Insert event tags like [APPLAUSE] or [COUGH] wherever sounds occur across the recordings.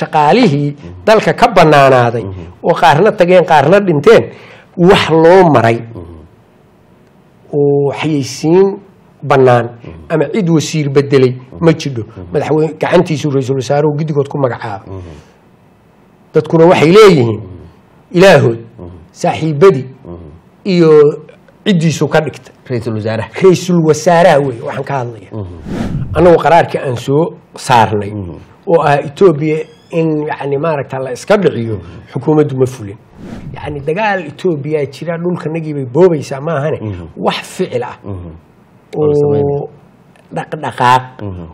shaqaalihii dalka ka bannaanaaday oo qaarna tageen qaarna dhinteen wax loo maray. Oo xayeysiin bannaan ama cid wasiir bedelay ma jidho. Madaxweyne gacantiisu ra'iisul wasaaruhu guddigood ku magacaaba dadkuna waxay leeyihiin ilaahood saaxiibadii iyo ciddiisu ka dhigta. Ra'iisul wasaaraha ra'iisul wasaaraha wey waxaan ka hadlaya annagu qaraarkii aan soo saarnay oo ah etoobiya in yani maaragta la iska dhiciyo xukuumaddu ma fulin. Yani dagaal etoobiya jira dhulkanagii bay boobaysaa maahane wax ficil ah. Oo dhaqdhaqaaq.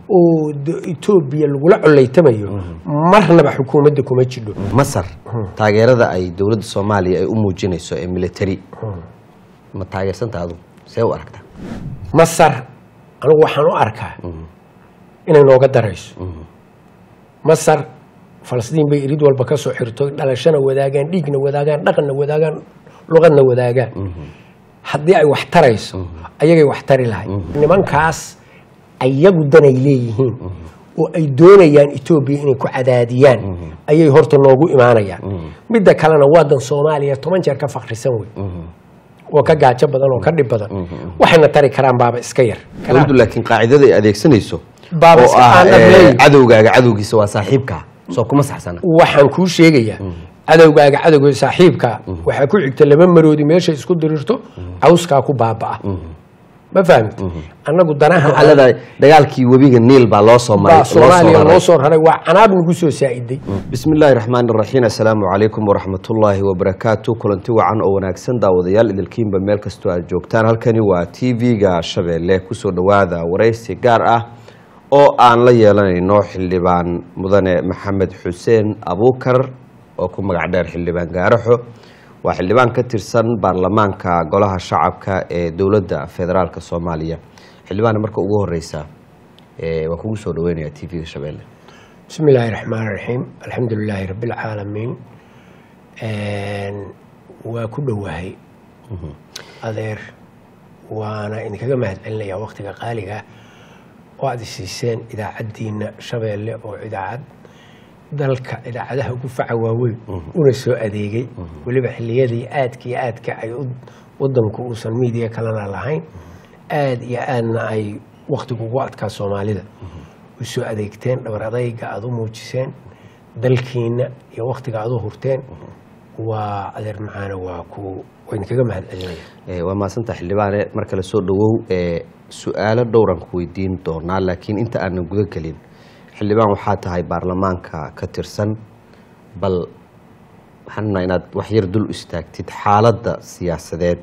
Oo d- etoobiya lagula coleytamayo. Marnaba xukuumadda kuma jidho. Masar taageerada ay dowladda soomaaliya ay u muujinayso ee military. Ma taageersanta adu? See u aragtaa masar anigu waxaan u arkaa. Inay nooga darayso. Masar falastiin bay irid walba ka soo xirto dhalashana wadaagaan dhiigna wadaagaan dhaqanna wadaagaan luqadna wadaagaan. Haddii ay wax tarayso ayagay wax tari lahay nimankaas ayagu danay leeyihiin oo ay doonayaan etoobiya inay ku cadaadiyaan. Ayay horta noogu imaanayaan. Midda kalena wadan soomaaliya toban jeer ka fakrisan wey oo ka gaajo badan oo ka dhib badan. Waxayna tari karaan baaba iska yar. Laakiin qaacidada ay adeegsanayso oo ah eh, cadowgaaga cadowgiisa waa saaxiibkaa soo kuma saxsana. Waxaan kuu sheegayaa cadowgaaga cadowga saaxiibka waxaa ku xigta laba maroodi meeshay isku dirirto cawskaa ku baaba'a ma fahamti annagu danaha dagaalkii webiga niil baa loo soo maray soomaaliya loo soo raray waa canaab nagu soo saa'iday. Bismi illaahi raxmaan iraxiim assalaamu calaykum waraxmatullaahi wabarakaatu kulanti wacan oo wanaagsan daawadayaal idilkiinba meel kastoo aad joogtaan halkani waa t v-ga shabeelle ku soo dhowaada waraysi gaar ah oo aan la yeelanayno xildhibaan mudane maxamed xuseen abuukar oo ku magac dheer xildhibaan gaaraxo. Waa xildhibaan ka tirsan baarlamaanka golaha shacabka ee dowladda federaalk soomaaliya. Xildhibaan marka ugu horeysa eh, waa kugu soo dhaweynaya t v-ga shabeelle. Bismi illaahi raxmaan raxiim alxamdu lilaahi rabbi alcaalamiin waa ku dhowahay. Adeer waana idinkaga mahadcelinayaa waktiga qaaliga oo aad isiiseen idaacaddiina shabeelle oo idaacad. Dalka idaacadaha ugu faca waaweyn una soo adeegay. Weliba xilliyadii aadka iyo aadka ay wadanku uusan miidiya kalena lahayn. Aad iyo aadna ay waktigu ugu adkaa soomaalida. U soo adeegteen dhabar adayga aada u muujiseen. Dalkiina iyo waktiga aada u hurteen waa adeer macaana waa ku waa idinkaga mahadcelinaya. Waa mahadsanta xildhibaane mar kale soo dhawow su'aalo dhowran ku weydiin doonaa laakiin inta aanan guda gelin xildhibaan waxaa tahay baarlamaanka ka tirsan bal waxaan rabnaa inaad wax yar dul istaagtid xaaladda siyaasadeed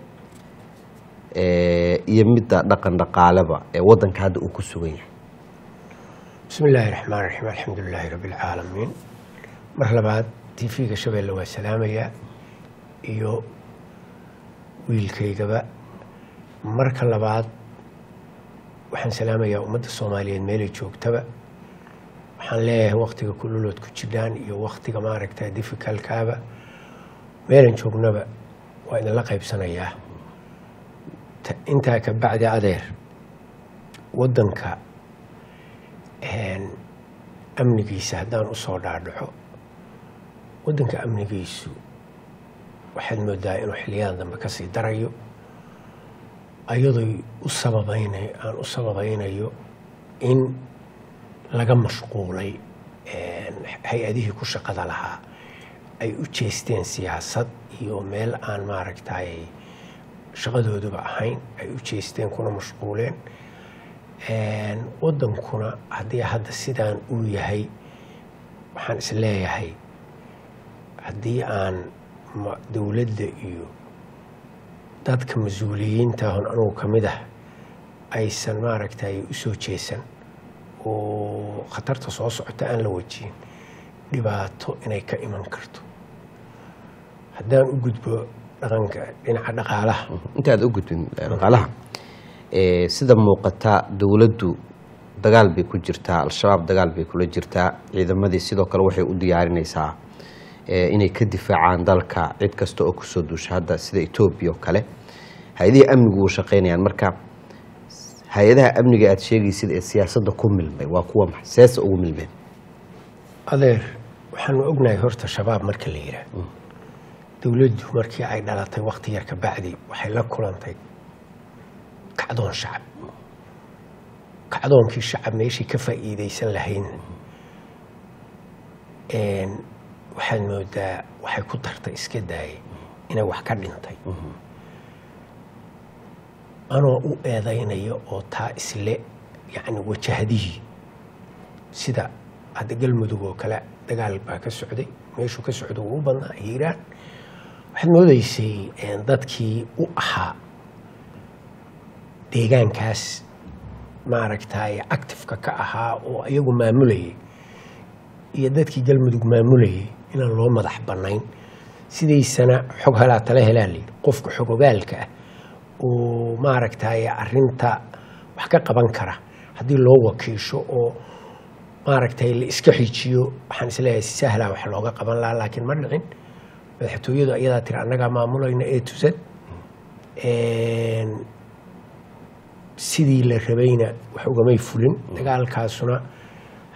iyo midda dhaqan dhaqaaleba ee waddanka hadda uu ku sugan yahay. Bismi illaahi raxmaan raxiim alxamdu lilaahi rabbi alcaalamiin mar labaad t v-ga shabeelle waa salaamayaa iyo wiilkaygaba. Marka labaad waxaan salaamayaa ummadda soomaaliyeed meelay joogtaba. Waxaan leeyahay waktiga kululood ku jidhaan iyo waktiga maaragta difikalkaaba meelan joognaba waa idinla qaybsanayaa Ta- intaa ka bacdi adeer waddanka amnigiisa haddaan u soo dhaadhaco waddanka amnigiisu waxaad moodaa inuu xiliyadan dambe ka sii darayo ayadoy u sababayna aan u sababaynayo in laga mashquulay hay'adihii ku shaqada lahaa ay u jeesteen siyaasad iyo meel aan maaragtay shaqadooduba ahayn ay u jeesteen kuna mashquuleen. Een, wadankuna haddii hadda sidaan uu yahay waxaan is leeyahay haddii aan dowladda iyo dadka mas'uuliyiinta ahon anugu ka mid ah aysan maaragtay u soo jeesan oo khatarta soo socota aan la wajihin dhibaato inay ka iman karto. Haddaan u gudbo dhaqanka dhinaca dhaqaalaha. Intaad u gudbin dhaqaalaha. Eh, sida muuqata dowladdu dagaal bay ku jirtaa al-shabaab dagaal bay kula jirtaa ciidamadii sidoo kale waxay u diyaarinaysaa inay ka difaacaan dalka cid kasta oo ku soo duusha hadda sida etoobiya oo kale. Hay'adihii amnigu uu shaqaynayaan. Marka hay'adaha amniga aad sheegaysid ee siyaasadda ku milmay waa kuwa maxay seese ugu milmeen. Adeer waxaanu ognahay horta shabaab marka la yidhaah dowladdu markii ay dhalatay wakti yar ka bacdi waxay la kulantay kacdoon shacab. Kacdoonkii shacab meeshii ka faa'iidaysan lahaydna een, waxaad moodaa waxay ku dartay iska daayay inay wax ka dhintay. Anoo u eedaynayo oo taa isle yacni wajahdihii sida hadda galmudug oo kale dagaal baa ka socday meeshuu ka socda u badnaa hiiraan waxaad moodaysay dadkii u ahaa deegaankaas maaragtay actifeka ka ahaa oo iyagu maamulayay iyo dadkii galmudug maamulayay inaan loo madax bannayn. Sidaysana xog helaa tala helaa layidhi qofka xog ogaalka ah oo maaragtay arrinta wax ka qaban kara. Haddii loo wakiisho oo maaragtay la iska xijiyo waxaan is leeyahay si sahla wax looga qaban lahaa laakiin ma dhicin. Madaxtooyadu ayadaa tiri annagaa maamulayna ee tusan sidii la rabayna wax ugamay fulin. Dagaalkaasuna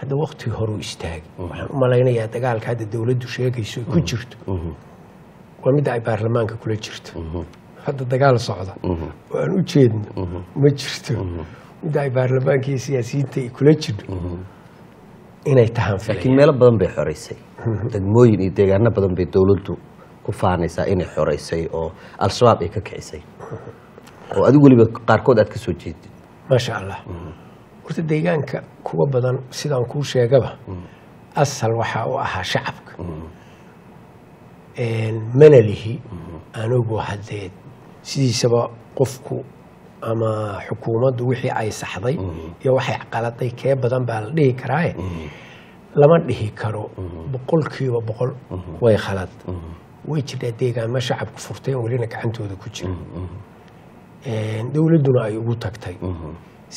hadda wakti horuu istaagay waxaan u malaynayaa dagaalka hadda dowladdu sheegayso ay ku jirto. Waa midda ay baarlamaanka kula jirto. Hadda dagaal socda oo aan u jeedno. Ma jirto. Midda ay baarlamaanka iyo siyaasiyiinta ay kula jirto. Inay tahaan laakiin meelo badan bay xoreysay. Degmooyin iyo deegaano badan bay dowladdu ku faanaysaa inay xoreysay oo al-shabaab ay ka kicisay oo adigu weliba qaarkood aad ka soo jeedid maasha allah horta deegaanka kuwa badan sidaan kuu sheegaba asal waxaa u ahaa shacabka. Mana lihi. Anigu haddee sidiisaba qofku ama xukuumaddu wixii ay saxday iyo waxay qaladay kee badan baa la dhihi karaaye. Lama dhihi karo. Boqolkiiba boqol way khalad. Way jirtaa deegaanma shacabku furteen welina gacantooda ku jira. Dowladduna ay ugu tagtay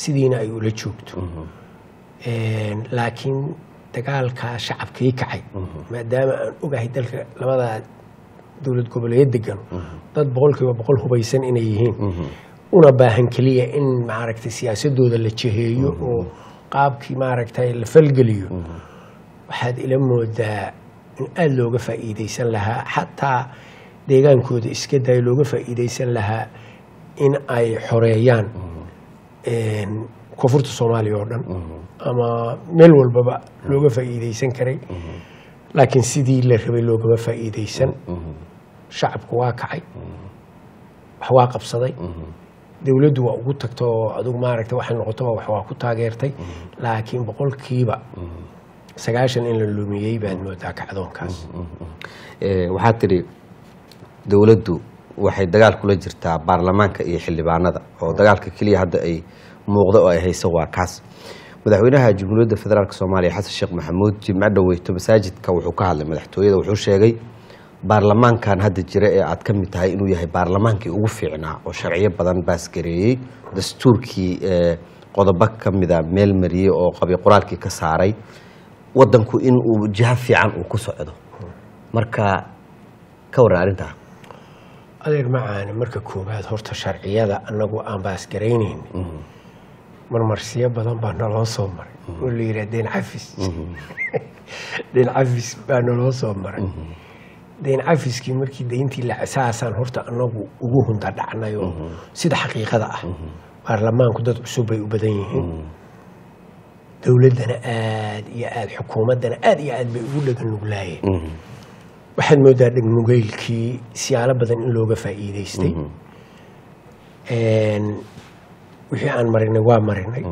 sidiina ay ula joogto. Laakiin dagaalkaa shacabkii kacay. Maadaama aan ogahay dalka labadaa dowlad goboleed degan dad boqolkiiba boqol hubaysan inay yihiin. Una baahan keliya in maaragtay siyaasadooda la jeheeyo oo qaabkii maaragtay la falgeliyo. Waxaad ila moodaa in aada looga faa'iidaysan lahaa xataa deegaankooda iska day looga faa'iidaysan lahaa in ay xoreeyaan koonfurta soomaaliya oo dhan. Ama meel walbaba looga faa'iidaysan karay. Laakiin sidii la rabay loogama faa'iidaysan. Shacabku waa kacay. Wax waa qabsaday. Dowladdu waa ugu tagta oo adugu maaragta waxay noqotaba wax waa ku taageertay. Laakiin boqolkiiba sagaashan in la lumiyey baad moodaa kacdoonkaas Eh, waxaad tidhi dowladdu waxay dagaal kula jirtaa baarlamaanka iyo xildhibaanada oo dagaalka keliya hadda ay muuqda oo ay hayso waa kaas. Madaxweynaha jamhuuriyadda federaalk soomaaliya xasan sheekh maxamuud jimco dhaweyto masaajidka wuxuu ka hadlay madaxtooyada wuxuu sheegay baarlamaankan hadda jira ee aad ka mid tahay inuu yahay baarlamaankii ugu fiicnaa oo sharciyo badan baasgareeyey dastuurkii eh, qodobo ka mida meel mariyey oo qabi qoraalkii ka saaray wadanku in uu jiho fiican uu ku socdo. Marka ka waran arrintaa adeer macaani marka koowaad horta sharciyada annagu aan baasgaraynayn marmarsiyo badan baa naloo soo maray. Oo la yidhaha deen cafis [LAUGHS] deen cafis baa naloo soo maray. Deen cafiskii markii dayntii la saasaan horta annagu ugu hunda dhacnay oo sida xaqiiqada ah. Baarlamaanku dad cusub bay u badan yihiin. Dowladdana aad iyo aad xukuumaddana aad iyo aad bay ugu dhagan nuglaayeen waxaad moodaa dhegnugeylkii siyaalo badan in looga faa'iidaystay. Wixii aan marinay waa marinay.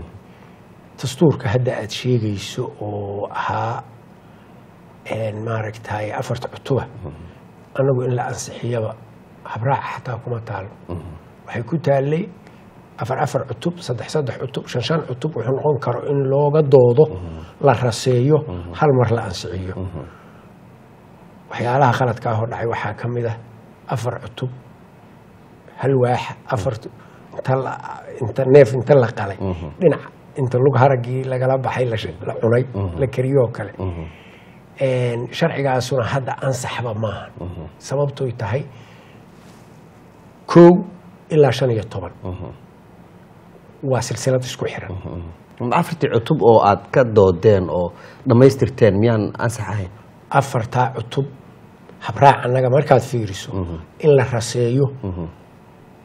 Dastuurka hadda aad sheegayso oo ahaa maaragtay afarta cutuba annagu in la ansixiyaba habraaca xataa kuma taalo waxay ku taallay afar afar cutub saddex saddex cutub shan shan cutub wuxuu noqon karo in looga doodo la raseeyo hal mar la ansixiyo waxyaalaha qaladka ahoo dhacay waxaa ka mid ah afar cutub hal waaxa afar inta neef inta la qalay. Dhinac inta lug haraggii lagala baxay la cunay la kariyoo kale. Sharcigaasuna hadda ansaxba maaha. Sababtoy tahay kow ilaa shan iyo toban. Waa silsilad isku xiran. Afartii cutub oo aad ka doodeen oo dhammaystirteen miyaan ansax ahayn? Afartaa cutub habraac annaga markaad fiiriso in la raseeyo.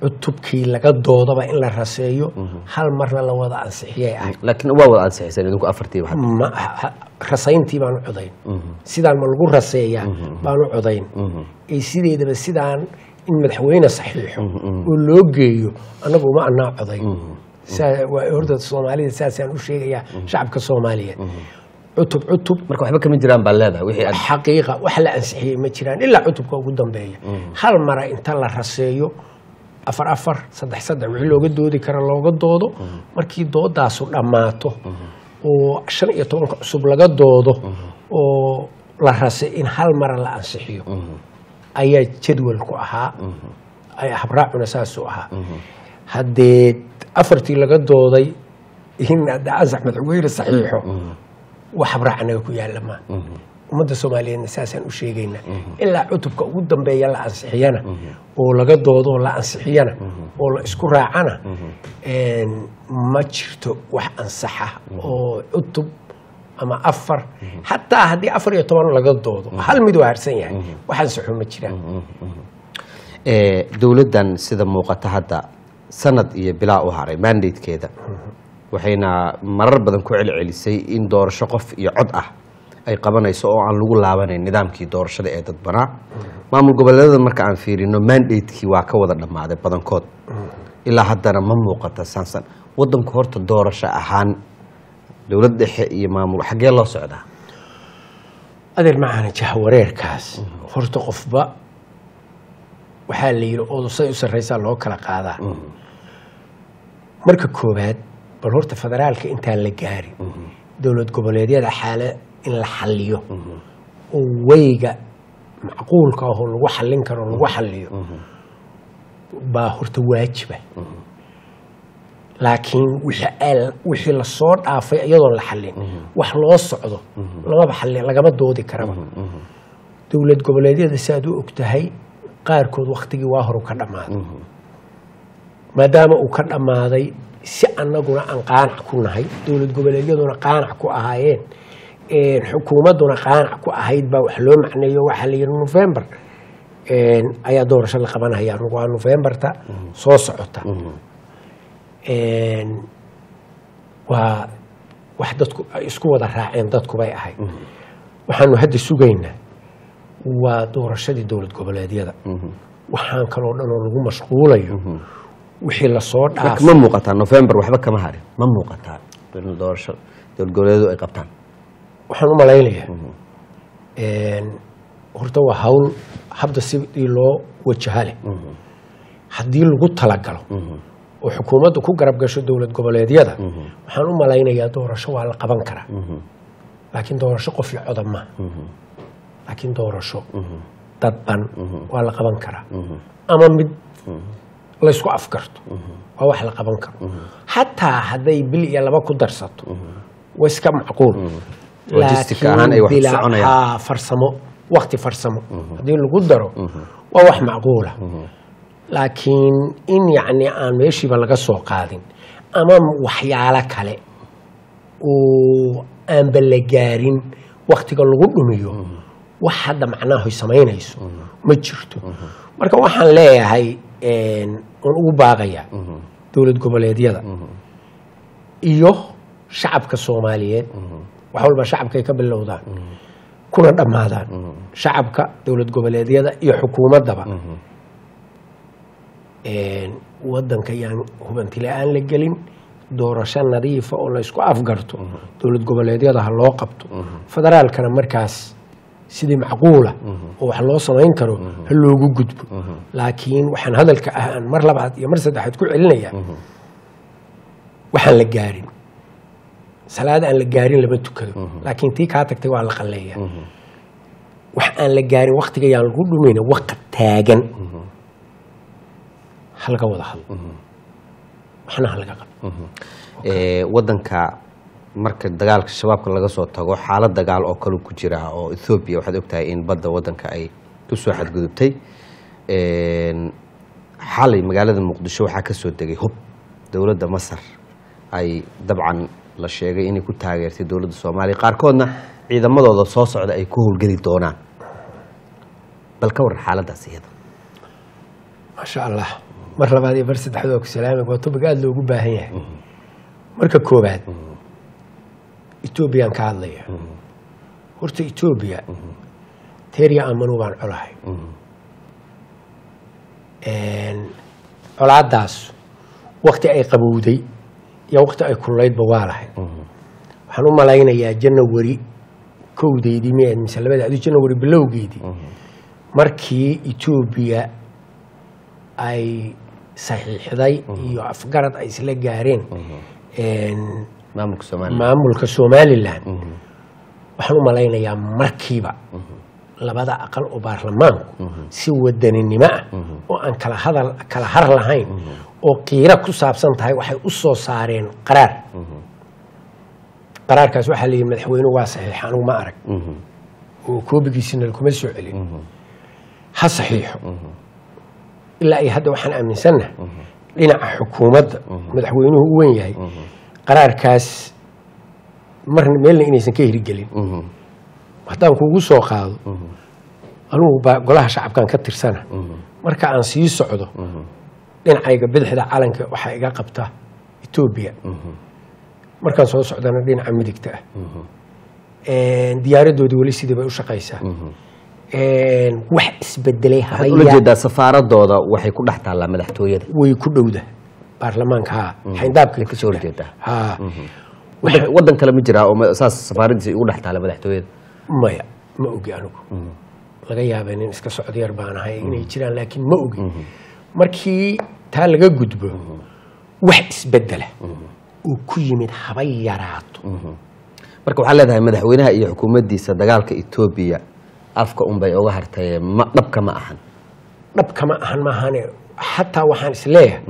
Cutubkii laga doodaba in la raseeyo. Hal marna la wada ansixiyay ahayd laakiin waa wada ansixiseen idinku afartii waxaad ma ha- rasayntii baanu codayn sidaan ma lagu raseeyaa baanu codayn ee sideedaba sidaan in madaxweyne saxiixo oo loo geeyo annagu uma anaa codayn horta soomaalida saasaan u sheegayaa shacabka soomaaliyeed cutub cutub. Marka waxba kama jiraan baa leedahay wixii aad xaqiiqa wax la ansixiyey ma jiraan ilaa cutubka ugu dambeeya. Hal mara inta la raseeyo afar afar saddex saddex wixii looga doodi kara looga doodo. Markii doodaasu dhammaato oo shan iyo tobanka cusub laga doodo oo la rase in hal mara la ansixiyo ayaa jadwalku ahaa. Ay habraacuna saasuu ahaa. Haddee afartii laga dooday in ansax madaxweyne saxiixo wax habraac anaga ku yaalla ma. Ummadda soomaaliyeedna saasaan u sheegaynaa ilaa cutubka ugu dambeeya la ansixiyana. Oo laga doodo oo la ansixiyana. Oo la isku raacana. Ma jirto wax ansaxa oo cutub ama afar. Xataa haddii afar iyo toban laga doodo hal mid waa harsan yahay wax ansaxo ma jiraan dowladdan sida muuqata hadda sanad iyo bilaa u haray mandatekeeda waxayna marar badan ku celcelisay in doorasho qof iyo cod ah ay qabanayso oo aan lagu laabanayn nidaamkii doorashada ee dadbanaa maamul goboleedada marka aan fiirino mandatekii waa ka wada dhammaaday badankood. Ilaa haddana ma muuqata saansan wadanku horta doorasho ahaan dowlad dhexe iyo maamul xaggee loo socdaa? Adeer macaana jahwareerkaas horta qofba waxaa la yidhi odosay u sarraysaa loo kala qaadaa. Marka koowaad bal horta federaalka intaan la gaarin dowlad goboleedyada xaale in la xalliyo. Oo weyga macquulka ahoo lagu xallin karo lagu xalliyo baa horta waajiba laakiin wixii la soo dhaafay iyadoon la xallin wax loo socdo lamaba xallin lagama doodi karaba. Dowlad goboleedyada si aad u og tahay qaarkood waktigii waa horu ka dhammaaday. Maadaama uu ka dhammaaday si annaguna aan qaanac ku nahay dowlad goboleedyaduna qaanac ku ahaayeen een, xukuumadduna qaanac ku ahayd baa wax loo macneeyo. Waxaa la yidhi november een, ayaa doorasho la qabanaya. Anugu waa novemberta soo socota. Waa wax dadku isku wada raaceen dadkubay ahayd. Waxaanu hadda sugaynaa waa doorashadii dowlad goboleedyada. Waxaan kaloo dhan oo lagu mashquulayo wixii la soo dhaafay. ma muuqataa november waxba kama harin. Ma muuqataa doorasho dowlad goboleedu ay qabtaan. Waxaan u malaynayaa een, horta waa hawl habda sidii loo wajaha leh haddii lagu talagalo oo xukuumaddu ku garab gasho dowlad goboleedyada waxaan u malaynayaa doorasho waa la qaban karaa. Laakiin doorasho qof iyo coda maaha laakiin doorasho dadban waa la qaban karaa. Ama mid laysku afgarto waa wax la qaban karo. Xataa hadday bil iyo laba ku darsato waa iska macquul. Laakiin farsamo wakti farsamo. Haddii lagu daro waa wax macquula. Laakiin in yacni aan meeshiiba laga soo qaadin ama waxyaalo kale oo aanba la gaarin waktiga lagu dhumiyo wax hadda macnaha samaynayso ma jirto. Marka waxaan leeyahay ugu baaqaya dowlad goboleedyada iyo shacabka soomaaliyeed. Wax walba shacabkay ka bilowdaan. Kuna dhammaadaan. Shacabka dowlad goboleedyada iyo xukuumaddaba. Wadanka yaan hubanti la'aan la gelin doorasho nadiifa oo laysku afgarto. Dowlad goboleedyada ha loo qabto. Federaalkana markaas sidii macquula oo wax loo samayn karo ha loogu gudbo. Laakiin waxaan hadalka ah aan mar labaad iyo mar saddexaad ku celinayaa waxaan la gaarin. Salaad aan la gaarin lama tukado. Laakiin tii kaa tagtay waa la qalleeyaa wax aan la gaarin waktiga yaan lagu dhumayna waqad taagan. Ha laga wada hadlo. Waxna ha laga qabo Ee, wadanka marka dagaalka shabaabka laga soo tago xaalad dagaal oo kale ku jira oo ethoobiya waxaad ogtahay in badda wadanka ay ku soo xadgudubtay xalay magaalada muqdisho waxaa ka soo degay hub. Dowladda masar ay dabcan la sheegay inay ku taageertay dowladda soomaaliya qaarkoodna ciidamadooda soo socda ay ku howlgeli doonaan. Bal ka waran xaaladaas iyada. Maasha allah mar labaad iyo mar saddexaad waa ku salaamay waa tobig aada loogu baahan yahay. Marka koowaad etoobiyaan ka hadlaya. Horta etoobiya teeriya aamanu baan colahay colaadaas wakti ay qabowday iyo wakti ay kululaydba waa lahay. Waxaan u malaynayaa janawari kowdeydii miyaed mise labada adu janawari bilowgeedii markii etoobiya ay saxiixday iyo afgarad ay isla gaareen maamulka somalilan waxaan u malaynayaa markiiba labada aqal oo baarlamaanku si wadaninimo ah oo aan kala hadal kala har lahayn oo qiiro ku saabsan tahay waxay u soo saareen qaraar. Qaraarkaas waxaa layidhi madaxweynuhu waa saxiix anigu ma arag. Oo koobigiisina lakuma soo celin. Ha saxiixo. Ilaa iyo hadda waxaan aaminsannahay dhinaca xukuumadda madaxweynuhu u wen yahay qaraarkaas marna meelna inaysan ka hirgelin. Haddaan kuugu soo qaado anugu baa golaha shacabkan ka tirsana. Marka aan sii socdo dhinacayga bidixda calanka waxaa iga qabta etoobiya markaan soo socdana dhinaca midigta ah. Diyaaradoodii weli sidii bay u shaqaysaa. Wax isbedelay waxaad ula jeedaa safaaradooda waxay ku dhex taallaa madaxtooyada. Way ku dhowda baarlamaanka xayndaabka ka soo horjeedaa ha. Waddan- waddan kale ma jiraa oo ma- saas safaaradiisa ugu dhex taalla madaxtooyada? Maya ma ogi anigu laga yaabay nin iska socdo yar baan ahay inay jiraan laakiin ma ogi. Markii taa laga gudbo wax isbedela uu ku yimid haba yaraato. Marka waxaa leedahay madaxweynaha iyo xukuumaddiisa dagaalka etoobiya afka unbay uga hartay ma dhabka ma ahan. Dhab kama ahan maahane xataa waxaan is leeyahay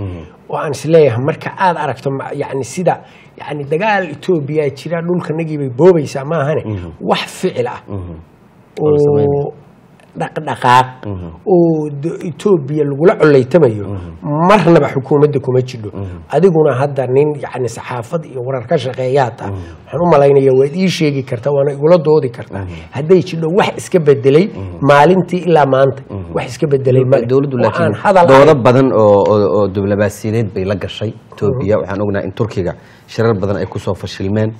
oo aan is leeyahay marka aad aragto yani sida yani dagaal etoobiya jira dhulkanagii bay boobaysaa maahane wax ficil ah. Oo dhaqdhaqaaq. Oo etoobiya lagula coleytamayo marnaba xukuumadda kuma jidho. Adiguna hadda nin yani saxaafad iyo warar ka shaqeeyaa waxaan u malaynaya waad ii sheegi kartaa waana igula doodi kartaa hadday jidho wax iska bedelay maalintii ilaa maanta wax iska bedelay male dowladdu oo aan laakiin hadal doodo ahayn. badan oo diblomaasiyadeed bay la gashay. Etoobiya waxaan ognahay in turkiga shirar badan ay ku soo fashilmeen.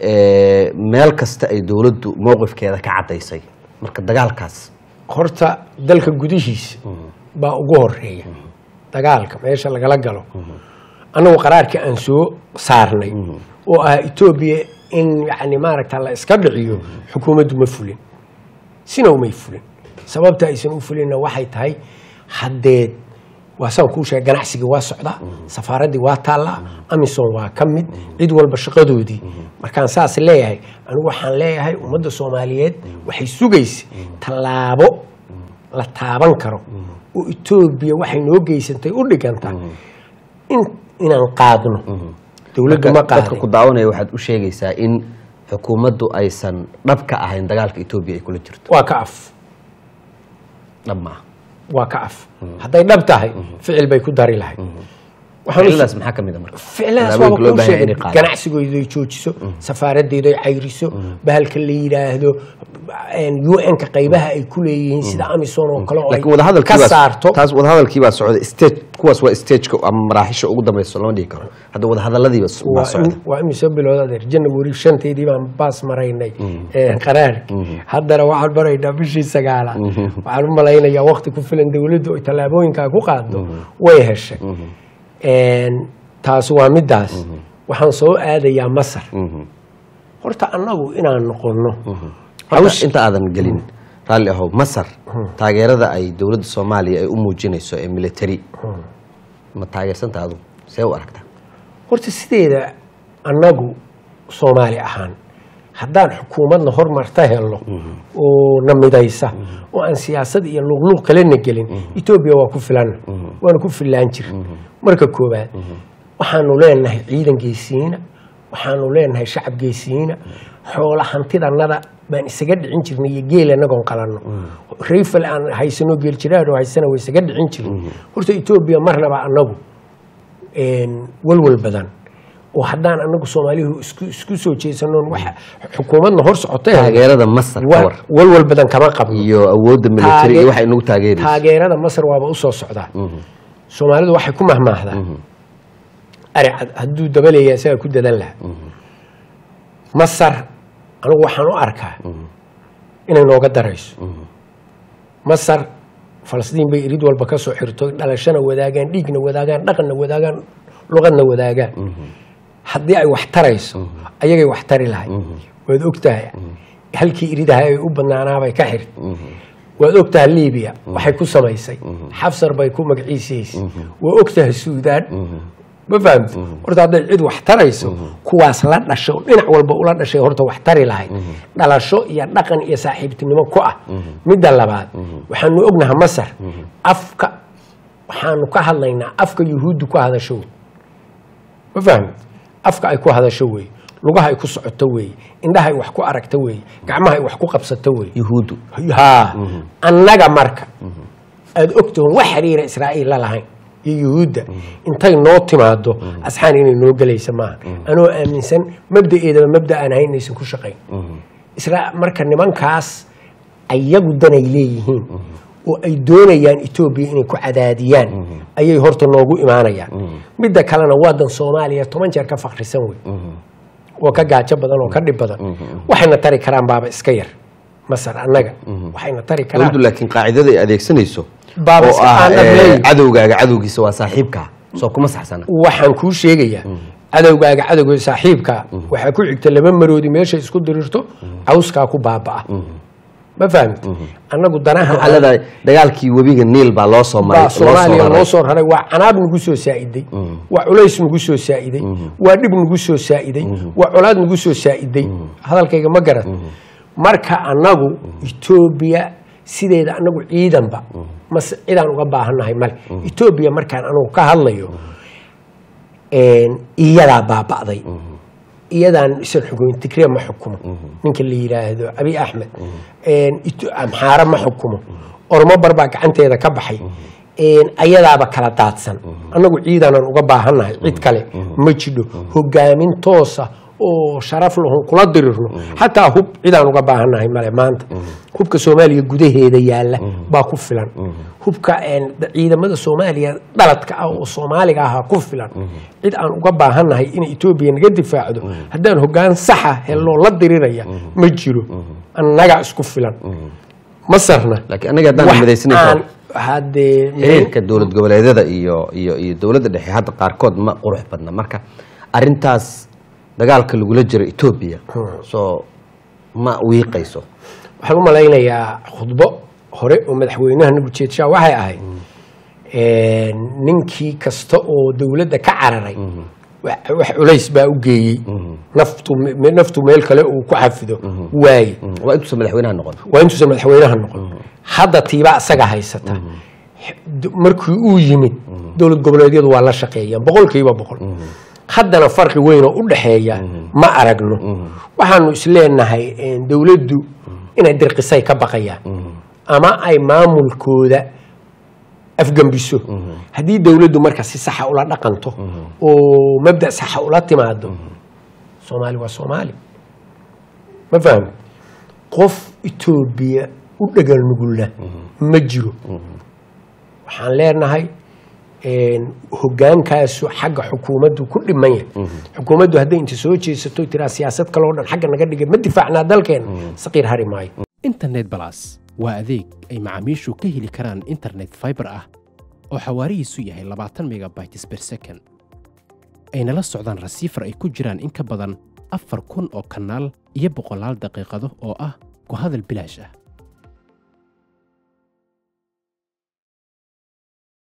Eh, meel kasta ay dowladdu mowqifkeeda ka caddaysay. Marka dagaalkaas. Horta dalka gudihiisa baa ugu horreeya dagaalka meesha lagala galo. Annagu qaraarkii aan soo saarnay oo ah etoobiya in yani maaragta la iska dhiciyo xukuumaddu ma fulin. Sina umay fulin sababta aysan u fulinna waxay tahay haddeed. Waa saan kuu sheegay ganacsigii waa socdaa safaaraddii waa taallaa amisom waa ka mid cid walba shaqadoodii. Markaan saas leeyahay anigu waxaan leeyahay ummadda soomaaliyeed waxay sugaysa tallaabo la taaban karo oo etoobiya waxay noo geysantay u dhiganta in inaan qaadno. Dowladdu ma dadka ku daawanaya waxaad u sheegaysaa in xukuumaddu aysan dhab ka ahayn dagaalka etoobiya ay kula jirto. Waa ka af dhab waa ka af. Hadday dhab tahay ficil bay ku dari lahayd Waxaan u- ficiladaas maxaa ka mid a marka? Ficiladaas Tallaabooyinka waa loo kuu sheegay ganacsigooda ay joojiso safaaradeeda ay cayriso bahalka la yidhaahdo un-ka qaybaha ay ku leeyihiin sida amison oo kale oo ka saarto. taas wadahadalkii baa socda stage kuwaas waa stageka ama maraaxisha ugu dambeysa lama dhihi karo. Hadda wadahadaladiiba waa socda. in- waa imise bilood adeer janawari shanteedii baan baas maraynay ee, qaraarkii haddana waxaan maraynaa bishii sagaalaad waxaan u malaynayaa wakti ku filan dowladdu ay tallaabooyinkaa ku qaado way heshay. Een, taas waa midaas waxaan soo aadayaa masar. Horta annagu inaan noqonno. Horta, inta aadan gelin raalli ahow masar taageerada ay dowladda soomaaliya ay u muujinayso ee military. Ma taageersanta adu? See u aragtaa horta sideeda annagu soomaali ahaan haddaan xukuumadna hormarta helno oo na midaysa oo aan siyaasad iyo luqluuq kalena gelin etoobiya waa ku filanna waana ku fillaan jir marka koowaad waxaanu leenahay ciidan geesiyiina waxaanu leenahay shacab geesiyiina xoola hantidannada baan isaga dhicin jirnay iyo geel annagoon qalanno. Rayfal aan haysano geel jiraadoo haysana waa isaga dhicin jirnay. Horta etoobiya marnaba annagu een, walwal badan. Oo haddaan anagu soomaalihu isku soo jeesanoon waxa xukuumadna hor socotay. Taageerada masar walwal badan kama qabno. Iyo awoodda military iyo waxa inagu taageerayso. taageerada masar waaba u soo socdaa soomaalidu waxay ku mahmaahdaa. Ari cad hadduu dabaleeya isagaa ku dadan lahaa. Masar anigu waxaan u arkaa inay nooga darayso. Masar falastiin bay irid walba ka soo xirto dhalashana wadaagaan dhiigna wadaagaan dhaqanna wadaagaan luqadna wadaagaan. Haddii ay wax tarayso ayagay wax tari lahay waad ogtahay. Halkii iridaha ay u badnaanaabay ka xirt waad ogtahay libiya waxay ku samaysay. Xabsar bay ku magaciisaysay waa ogtahay suudaan. Ma fahamti horta hadday cid wax tarayso kuwaas la dhasho dhinac walba ula dhashay horta wax tari lahayd dhalasho iyo dhaqan iyo saaxiibtinimo ku ah. Midda labaad waxaanu ognaha masar. Afka waxaanu ka hadlaynaa afka yuhuuddu ku hadasho ma fahamti afka ay ku hadasho weeye lugaha ay ku socoto weeye indhaha ay wax ku aragto weeye gacmaha ay wax ku qabsato weeye yuhuuddu. Haa. Annaga marka aada ogtahoon wax xiriira israa'iil la lahayn iyo yuhuudda. Intay noo timaado asxaan inay noo gelaysa maaha. Anoo aaminsan mabda'eedaba mabda aan ahayn inaysan ku shaqayn. Marka nimankaas ayagu danay leeyihiin oo ay doonayaan etoobiya inay ku cadaadiyaan ayay horta noogu imaanayaan. Midda kalena waadan soomaaliya toban jeer ka fakrisan wey oo ka gaajo badan oo ka dhib badan. Waxayna tari karaan baaba iska yar masar annaga. Waxayna tari karaan. Laakiin qaacidada ay adeegsanayso oo ah eh, cadowgaaga cadowgiisa waa saaxiibkaa soo kuma saxsana. Waxaan kuu sheegayaa cadowgaaga cadowga saaxiibka waxaa ku xigta laba maroodi meeshay isku dirirto cawskaa ku baaba'a ma fahamti annagu danaha [LAUGHS] waxaa leedahay dagaalkii webiga niil baa loo soo maray soomaaliya loo soo raray waa canaab nagu soo saa'iday. Waa culays nagu soo saa'iday. Waa dhib nagu soo saa'iday. Waa colaad nagu soo saa'iday. Hadalkayga ma garan marka annagu etoobiya sideeda annagu ciidanba mas cidaan uga baahannahay male. Etoobiya markaan anugu ka hadlayo iyadaa baaba'day iyadaan isan xukumin tigriya ma xukumo. Ninka la yidhaahdo abi axmed amxaare ma xukumo. Ormo barbaa gacanteeda ka baxay. Ayadaaba kala daadsan. Annagu ciidanaan uga baahannahay cid kale ma jidho. Hogaamin toosa oo sharaf lahon kula dirirno xataa hub cidaan uga baahannahay male maanta. Hubka soomaaliya gudaheeda yaalla baa ku filan. Hubka ciidamada soomaaliya dhaladka ah oo soomaaliga ahaa ku filan. Cid aan uga baahannahay inay etoobiya naga difaacdo haddaan hoggaan saxa helloo la diriraya ma jiro. Annaga isku filan. Masarna xiriirka dowlad goboleedyada iyo iyo iyo dowladda dhexe hadda qaarkood ma qurux badna. Marka arintaas dagaalka lagula jiro etoobiya soo ma wiiqayso. Waxaan u malaynayaa khudbo hore oo madaxweynaha nagu jeedshaa waxay ahayd. Ninkii kasta oo dowladda ka cararay. Wax wax culays baa u geeyey. Naftu me- naftu meel kale uu ku xafido. Waaye waa intuusan madaxweynaha noqon? Hadda tiibaa isaga haysata. Markii uu yimid dowlad goboleedyadu waa la shaqeeyaan boqolkiiba boqol haddana farqi weyn oo u dhexeeya ma aragno. Waxaanu isleenahay dowladdu inay dirqisay ka baqayaan ama ay maamulkooda afgembiso haddii dowladdu marka si saxa ula dhaqanto oo mabda saxa ula timaado soomaali waa soomaali. Ma fahmi? Qof etoobiya u dhagal nugulna ma jiro. Waxaan leenahay hogaankaasu xagga xukuumaddu ku dhiman yahay. Xukuumaddu hadday inta soo jeesato tiraa siyaasad kale oo dhan xagga naga dhigay ma difaacnaa dalkeena saqiir hari maayo. Internet balas waa adeeg ay macaamiishu ka heli karaan internet fiber ah oo xawaarihiisu yahay labaatan megabytes per second. Ayna la socdaan rasiifar ay ku jiraan in ka badan afar kun oo kanaal iyo boqolaal daqiiqado oo ah ku hadal bilaash ah